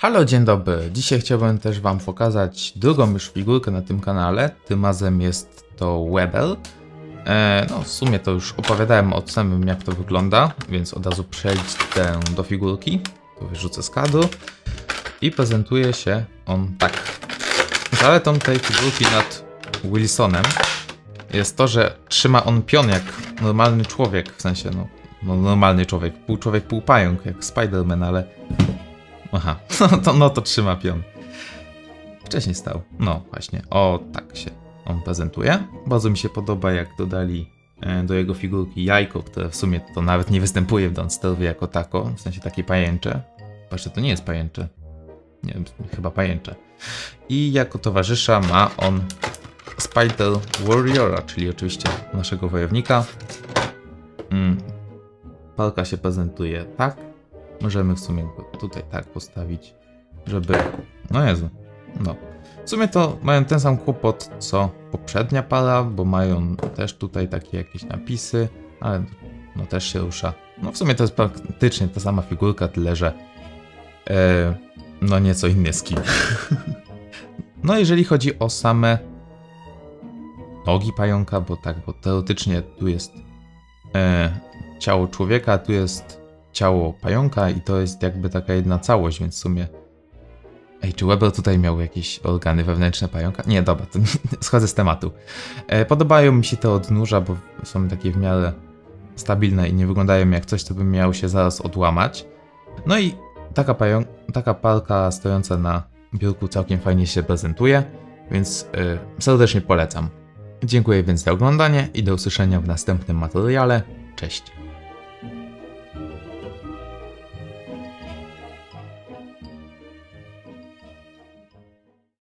Halo, dzień dobry. Dzisiaj chciałbym też Wam pokazać drugą już figurkę na tym kanale. Tym razem jest to Webel. E, no, w sumie to już opowiadałem o samym jak to wygląda, więc od razu przejdę do figurki. To wyrzucę z kadru. I prezentuje się on tak. Zaletą tej figurki nad Wilsonem jest to, że trzyma on pion jak normalny człowiek, w sensie no, no normalny człowiek, pół człowiek, pół pająk, jak Spider-Man, ale Aha, no to, no to trzyma pion. Wcześniej stał. No właśnie, o tak się on prezentuje. Bardzo mi się podoba, jak dodali e, do jego figurki jajko, które w sumie to nawet nie występuje w Don't Starve jako tako, w sensie takie pajęcze. Właśnie to nie jest pajęcze. Nie wiem, chyba pajęcze. I jako towarzysza ma on Spider Warriora, czyli oczywiście naszego wojownika. Mm. Palka się prezentuje tak. Możemy w sumie go tutaj tak postawić, żeby... No Jezu, no. W sumie to mają ten sam kłopot co poprzednia para, bo mają też tutaj takie jakieś napisy, ale no też się rusza. No w sumie to jest praktycznie ta sama figurka, tyle że e, no nieco inny skin. no jeżeli chodzi o same nogi pająka, bo tak, bo teoretycznie tu jest e, ciało człowieka, tu jest ciało pająka i to jest jakby taka jedna całość, więc w sumie... Ej, czy Weber tutaj miał jakieś organy wewnętrzne pająka? Nie, dobra, to schodzę z tematu. E, podobają mi się te odnóża, bo są takie w miarę stabilne i nie wyglądają jak coś, co by miało się zaraz odłamać. No i taka, pająk, taka palka stojąca na biurku całkiem fajnie się prezentuje, więc e, serdecznie polecam. Dziękuję więc za oglądanie i do usłyszenia w następnym materiale. Cześć.